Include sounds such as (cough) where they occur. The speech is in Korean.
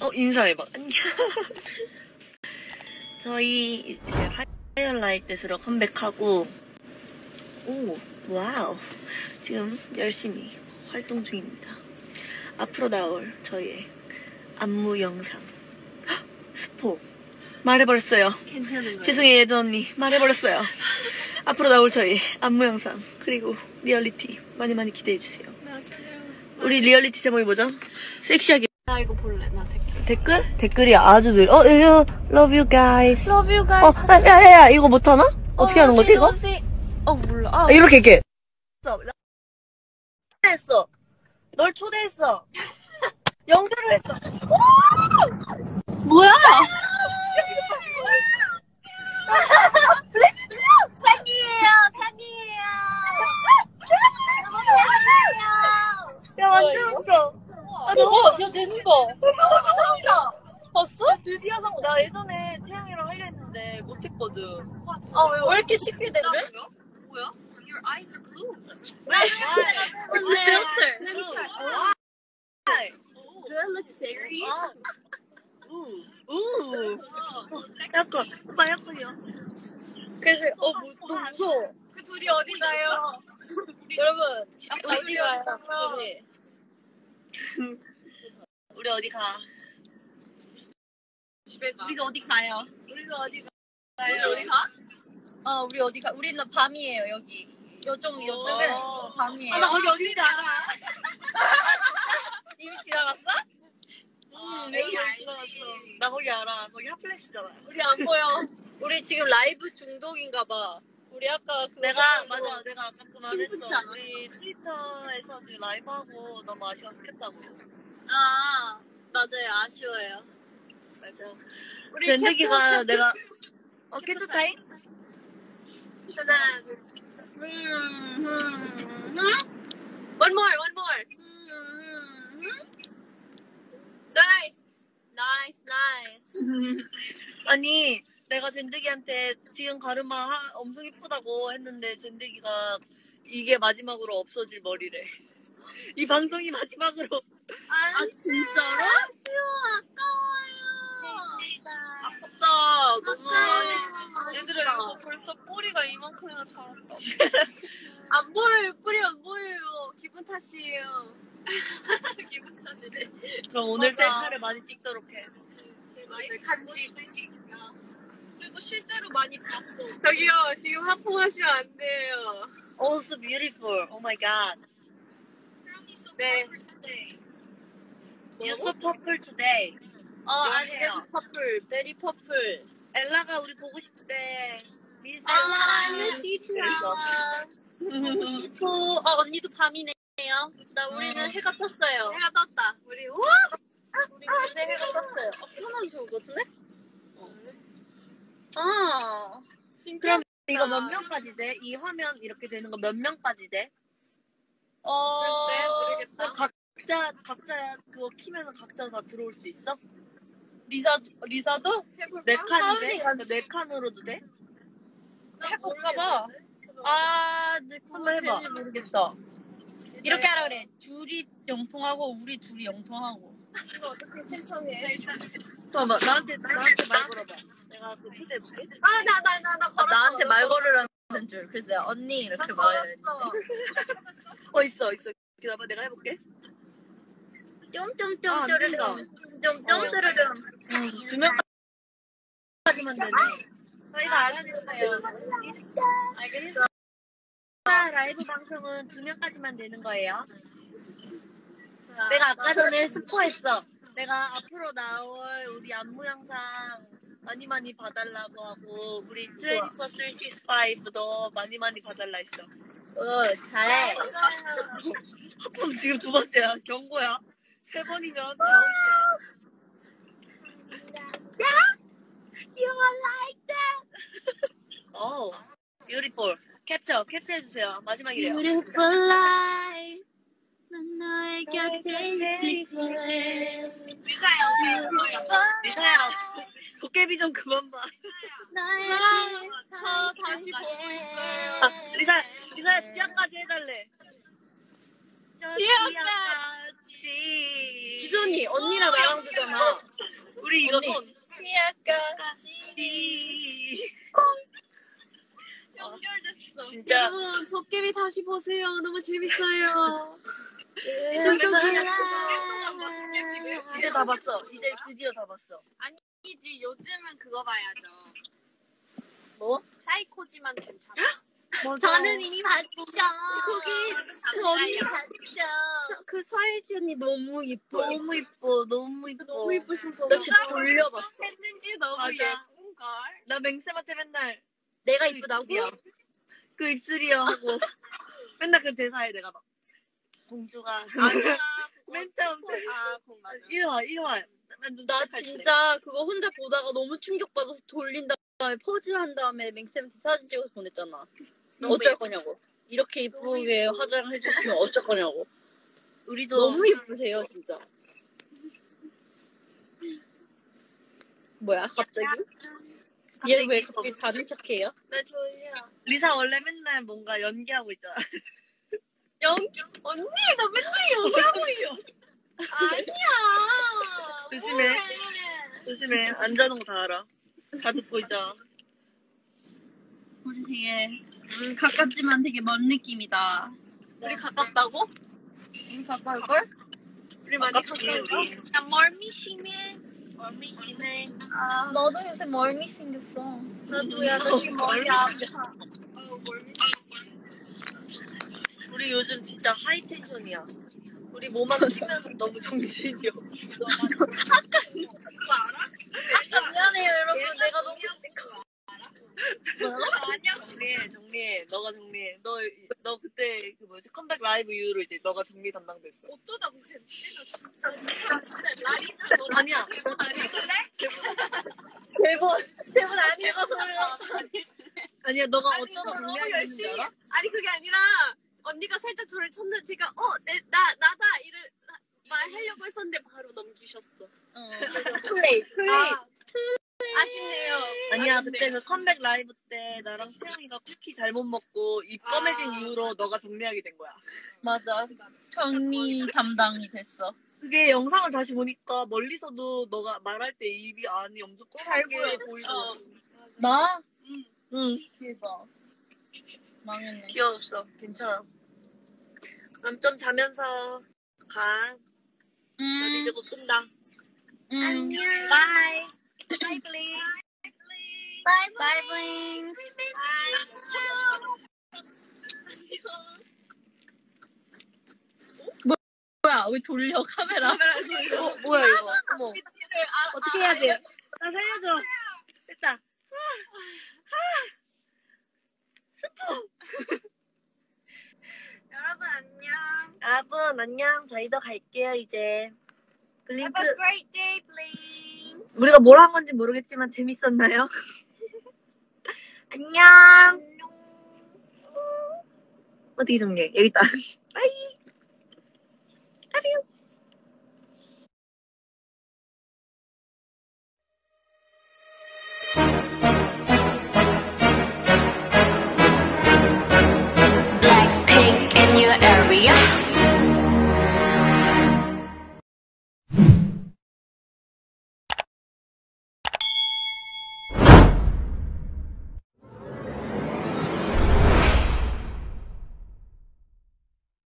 어, 인사해봐. 안녕. (laughs) 저희 이제 하이얼라이트스로 컴백하고, 오, wow. 지금 열심히 활동 중입니다. 앞으로 나올 저희의 안무 영상. 헉, (gasps) 스포. 말해버렸어요. 괜찮은 거예요. 죄송해요, 예전 언니. 말해버렸어요. (laughs) 앞으로 나올 저희 안무 영상, 그리고 리얼리티 많이 많이 기대해주세요. 맞아요. 우리 리얼리티 제목이 뭐죠? 섹시하게. 나 이거 볼래. 나 댓글. 댓글? 댓글이 아주 늘, 어, 요, love you guys. Love you 어, guys. 야, 야, 야, 이거 못하나? 어떻게 하는 거지, 이거? 어 몰라. 아, 아, 이렇게, 이렇게. 초대했어. 널 초대했어. (laughs) 연결을 했어. 뭐야? 팬이에요. 팬이에요. 야, 완전 웃겨. 아, 너무, 어, 야, 되는 거. 봤어? 드디어 성, 나 예전에 태양이랑 하려 했는데 못했거든. 아 왜요? 왜 이렇게 시크릿해? 뭐야? Your eyes are blue. (laughs) Filter. Let me try. 아이. Do I look sexy? 아. 우, 우. 약간, 오빠 약간이야. 그래서, 어, 뭐, 너무 무서워. 그 둘이 어디 가요? 여러분, 우리 어디 가요? 가요? 우리. (laughs) 우리 어디 가? 집에 가. 우리가 어디 가요? 우리가 어디 가? 우리 어디 가? 어, 우리 어디 가? 우리는 밤이에요, 여기. 요쪽, 요쪽은 어. 밤이에요. 아, 나 거기 어딘지 알아. 이미 지나갔어? 응, 내가 거기 알지. 지나갔어. 나 거기 알아. 거기 핫플렉스잖아. 우리 안 보여. 우리 지금 라이브 중독인가 봐. 우리 아까 그거 내가, 맞아. 내가 아까 그말 충분치 했어. 않았어. 우리 트위터에서 지금 라이브 하고 너무 아쉬워서 켰다고. 아, 맞아요. 아쉬워요. 맞아. 우리 젠드기가 내가, 어, 캡처 타임? 음, One more, one more. Nice. nice, nice. (laughs) 아니, 내가 젠드기한테 지금 가르마 하- 엄청 이쁘다고 했는데 젠드기가 이게 마지막으로 없어질 머리래. (laughs) 이 방송이 마지막으로. 아, 진짜로? 아쉬워. 아까워요. 아깝다. 너무. 아까워요. 얘들아, 이거 벌써 꼬리가 이만큼이나 자랐다. (laughs) 안 보여요. 뿌리 안 보여요. 기분 탓이에요. (laughs) 기분 탓이래. 그럼 오늘 맞아. 셀카를 많이 찍도록 해. 네, 간지. 그리고 실제로 많이 봤어. 저기요, 지금 하품하시면 안 돼요. Oh, so beautiful. Oh my god. 네. You're so purple today. 어, 아? 지금 purple, very purple. 엘라가 우리 보고 싶대. 아, I miss you too. 보고 싶어. 아, (laughs) 언니도 밤이네요. 나 우리는 음. 해가 떴어요. 해가 떴다. 우리 우와. 우리 이제 해가 떴어요. 어, 편하게 좋은 것 같은데? 아. 그럼 이거 몇 명까지 돼? 이 화면 이렇게 되는 거 몇 명까지 돼? 어, 글쎄, 모르겠다. 뭐 각자 각자 그거 키면은 각자 다 들어올 수 있어? 리사, 리사도? 해볼까? 네? 사람이 네 칸으로도 돼? 해볼까봐. 아, 네, 한번 해봐. 모르겠다. 이렇게 하라 그래. 둘이 영통하고, 우리 둘이 영통하고. 이거 어떻게 신청해? 잠깐만 나한테 나한테 말 걸어봐. 내가 그 초대해볼게. 아, 나, 나, 나, 나 아, 걸었어. 나한테 나 말. 걸으라는 줄. 그래서 내가 언니 나 이렇게 말해. (laughs) 어 있어 있어. 기다려봐 내가 해볼게. 쫌쫌쫌 아, 안 된다. 뚜르릉. 쫌쫌. 응, 두 명까지만 되네. 저희가 알아냈어요. 알겠어. 인스타 라이브 방송은 두 명까지만 되는 거예요. 내가 아까 전에 스포했어. 내가 앞으로 나올 우리 안무 영상 많이 많이 봐달라고 하고 우리 2435도 많이 많이 봐달라 했어. 어, 잘해. 합품 지금 두 번째야. 경고야. 세 번이면 다음이야. You are like. 어, beautiful. 캡처, 캡처해주세요. 마지막이래요. Beautiful life. 난 너의 곁에 있을게. 리사야, 리사야, 도깨비 좀 그만 봐. 저 다시 보고 있어요. 아, 리사, 리사야, 지하까지 해달래. 저 지하까지. 언니 언니랑 나랑 주잖아. 우리 이거 언니. 손. 치아까지. 연결됐어. 진짜. 여러분 도깨비 다시 보세요. 너무 재밌어요. 이제 다 봤어. 이제 드디어 다 봤어. 아니지 요즘은 그거 봐야죠. 뭐? 사이코지만 괜찮아. (gasps) 맞아. 저는 이미 봤죠. 거기 그 언니 봤죠. 그 서혜지 언니 너무 예뻐. 너무 이뻐. 너무 이뻐. 너무 예쁘셔서. 나 진짜 돌려봤어. 혜진지 너무 맞아. 예쁜 걸. 나 맹쌤한테 맨날 내가 그 이쁘다고? 그 입술이야 하고 (laughs) 맨날 그 대사에 내가 막 공주가 아니야. (laughs) 맨 처음 아, 그건 맞아. 1화 1화 나 진짜 그거 혼자 보다가 너무 충격받아서 돌린 다음에 포즈한 다음에 맹쌤한테 사진 찍어서 보냈잖아. 너무 어쩔. 거냐고. 이렇게 이쁘게 화장을 해주시면 어쩔 거냐고. 우리도 너무 예쁘세요, 진짜. 뭐야, 갑자기? 얘왜 갑자기 자는 척해요? (laughs) 나 졸려. 리사 원래 맨날 뭔가 연기하고 있잖아. 연기 언니 나 맨날 연기하고 있어. 아니야. 조심해. 뭐해. 조심해 안 자는 거 다 알아. 다 듣고 있잖아. 우리 되게 음, 가깝지만 되게 먼 느낌이다. 우리 가깝다고? 음, 가까울걸? 우리 많이. 우리. 나 멀미 심해. 멀미시네. 아, 너도 요새 멀미 생겼어. 나도야. 나 지금 머리 아파. 어, 멀미. 우리 요즘 진짜 하이 텐션이야. 우리 몸만 치면서 너무 정신이 없어. (laughs) 미안해요, 여러분. 내가 너무 아니야. 정리해, 정리해. 너가 정리해. 너, 너 그때 그 뭐지 컴백 라이브 이후로 이제 너가 정리 담당됐어. 어쩌다 못했지? 나 진짜 진짜 진짜 라리사 너 아니야. 아니 그래? 대본, 대본 안 읽어서 아니야, 너가 아니, 어쩌다 너 너무 정리하게 됐는 열심히 줄 알아? 아니 그게 아니라 언니가 살짝 저를 쳤는데 제가 어나 나다 이를 말하려고 했었는데 바로 넘기셨어. 플레이, 플레이. 아, 아쉽네요. 아니야, 아쉽네요. 그때 그 컴백 라이브 때 나랑 채영이가 쿠키 잘못 먹고 입 검해진 아. 이후로 너가 정리하게 된 거야. 맞아. 정리 담당이 됐어. 그게 영상을 다시 보니까 멀리서도 너가 말할 때 입이 안이 엄청 보여. 보이고. 어. 나? 응, 대박. 망했네. 귀여웠어. 괜찮아. 그럼 좀 자면서 가. 음, 이제 곧 끈다. 음. 안녕. Bye. Bye, 플리. Bye bye bye. 뭐야, 왜 돌려, 카메라. 카메라 돌려. 어, 뭐야, 이거. 어머. 어떻게 아, 해야 알- 돼? 나 살려줘. 됐다. (laughs) 여러분 안녕. 여러분, 안녕. 저희도 갈게요, 이제. 블링크. Have a great day. 우리가 뭘 한 건지 모르겠지만 재밌었나요? (laughs) 안녕. 어떻게 정리해? 여기 있다.